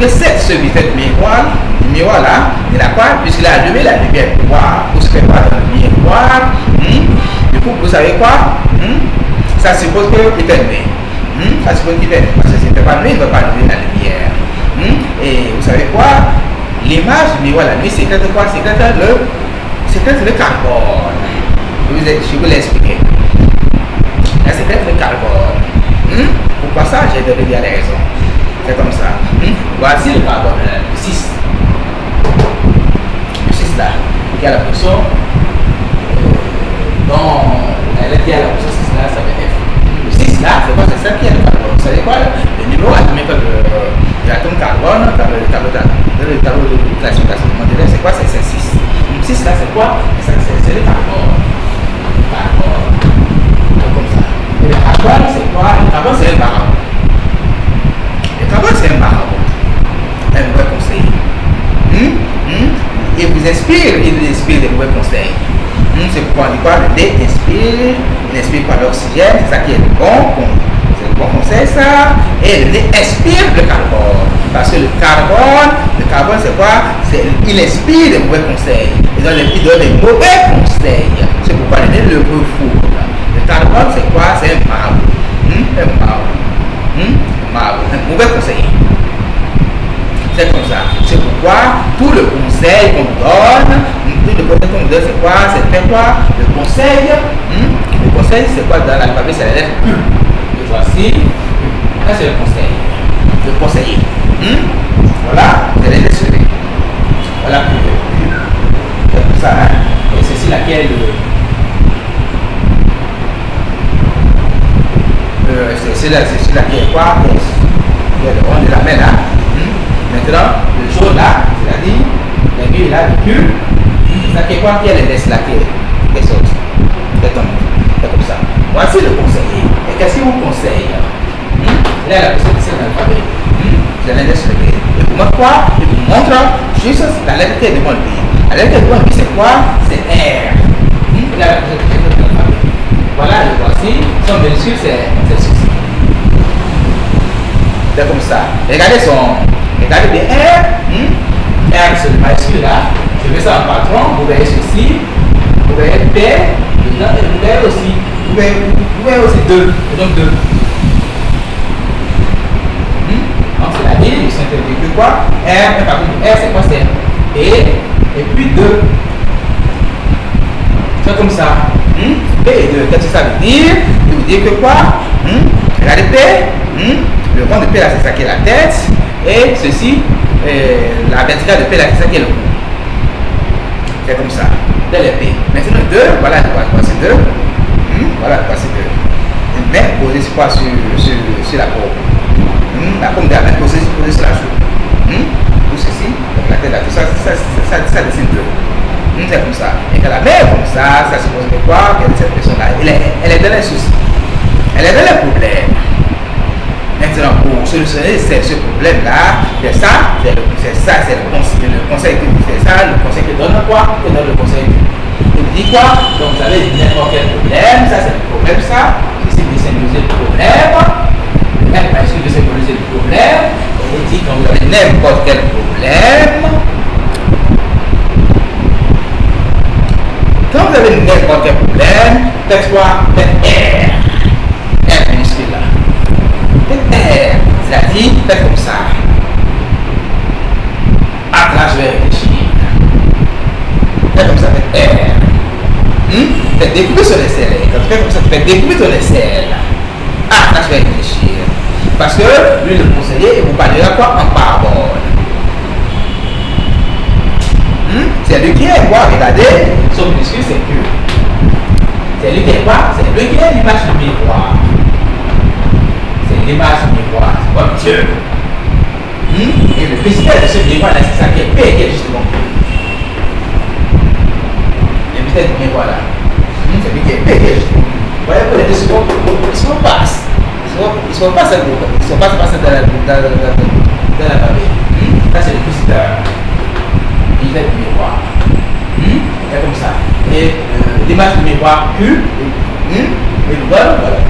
précède ce miroir, le miroir là, il a quoi Puisqu'il a allumé la lumière voir, pour se faire voir dans le miroir. Hmm? Du coup, vous savez quoi hmm? Ça suppose qu'il fait nuit. Hmm? Ça suppose qu'il fait nuit. Parce que s'il ne fait pas nuit, il ne va pas allumer la lumière. Et vous savez quoi L'image du miroir la nuit, c'est quoi C'est le, c'est le carbone. Je vous, vous l'expliquer. C'est le carbone. Pourquoi ça J'ai donné bien raison. C'est comme ça. Hmm? Voici le carbone, le 6. Le 6 là, qui a la position. Donc, elle est à la position 6 là, ça fait F. Le 6 là, c'est quoi? C'est ça qui est le carbone. Vous savez quoi? Le numéro atomique de l'atome carbone dans le tableau de, le tableau de classification de c'est quoi? C'est 6. Le 6 là, c'est quoi? C'est le carbone. Carbone. Comme ça. Et le carbone, c'est quoi Le carbone, c'est le carbone c'est un marabout, un mauvais conseil. Hmm? Hmm? Il vous inspire, il vous C'est pourquoi on dit quoi Le D inspire, il inspire par l'oxygène, c'est ça qui est bon, c'est le bon conseil ça. Et le D inspire le carbone. Parce que le carbone, le carbone c'est quoi? Il inspire des mauvais conseils. Il donne, il donne des mauvais conseils. C'est pourquoi le D le refoule. Le carbone c'est quoi? C'est un marabout. Un marabout un mauvais conseiller. C'est comme ça. C'est pourquoi tout le conseil qu'on donne, tout le conseil qu'on donne, c'est quoi C'est fait quoi Le conseil, hmm? le conseil, c'est quoi dans l'alphabet C'est la lettre U. Et voici, ça c'est le conseil. Le conseiller. Hmm? Voilà, vous allez laisser. Voilà, c'est comme ça. Hein? Et ceci laquelle euh, c'est c'est est quoi on est la main là. Maintenant, le jaune là, c'est-à-dire l'aiguille là, le cul, est le laisse là qui est sorti. C'est comme ça. Voici le conseiller. Et qu'est-ce qu'il vous conseille Là, la personne qui c'est l'alphabet. Je quoi Il vous montre juste la lettre qui est devant lui. La lettre qui est devant lui, c'est quoi C'est R. Là, la est l'alphabet. Voilà, le voici. Son monsieur, c'est ceci. C'est comme ça. Regardez son. Regardez bien R. R, c'est le majuscule là. Ça en patron. Vous voyez ceci. Vous voyez P. Vous voyez aussi. Vous voyez, vous aussi 2. Donc 2. Hmm? Donc c'est la ligne. Ils sont interviewés quoi? R, par contre, R c'est quoi C'est Et. Et puis 2. C'est comme ça. Hmm? P et 2. Qu'est-ce que ça veut dire? Ça veut dire que quoi? Hmm? Regardez P. Le rond de P là, c'est ça qui est la tête. Et ceci, euh, la verticale de P là, c'est ça qui est le cou. C'est comme ça. Est P. Maintenant, 2, voilà, voici 2. Hmm, voilà, voici 2. Une main posée sur quoi sur, sur, la peau. Hmm, la paume de la main posée, posée sur la joue. Hmm, tout ceci, donc la tête là, tout ça, ça, ça, ça, dessine 2. Hmm, c'est comme ça. Et quand la main comme ça, ça suppose que quoi Que cette personne-là, elle elle est dans les soucis. Elle est dans les problèmes. Solutionner ce, problème-là, c'est ça, c'est ça, c'est le, le, conseil que c'est ça, le conseil que donne quoi Que donne le conseil Il dit quoi Donc vous avez n'importe quel problème, ça c'est le problème, ça. Ici, vous symboliser le problème. Ici, vous symboliser le problème. Et il dit quand vous avez n'importe quel problème, quand vous avez n'importe quel problème, faites quoi? Faites R. R minuscule là. C'est-à-dire, faites comme ça. Après, je vais réfléchir. Comme ça, faites R. Hmm? Faites découper sur l'aisselle. Quand tu fais comme ça, tu fais découper ton aisselle. Après, je vais réfléchir. Parce que lui, le conseiller, il vous parlera quoi? En parabole. Hmm? C'est lui qui est quoi Regardez, son muscle, c'est que. C'est lui qui est quoi C'est lui qui est l'image du miroir l'image du miroir, comme Dieu. Hmm? Et le mystère de ce miroir-là, c'est ça qui est P, qui est justement Le mystère du miroir-là, hmm? c'est lui qui est P, qui est justement Vous voyez que les deux secondes, ils se passent. Un groupe. Ils se passent dans la, dans, dans. Hmm? Ça, c'est le mystère. L'image du miroir. Hmm? C'est comme ça. Et euh, l'image du miroir Q, hmm? bonne, voilà.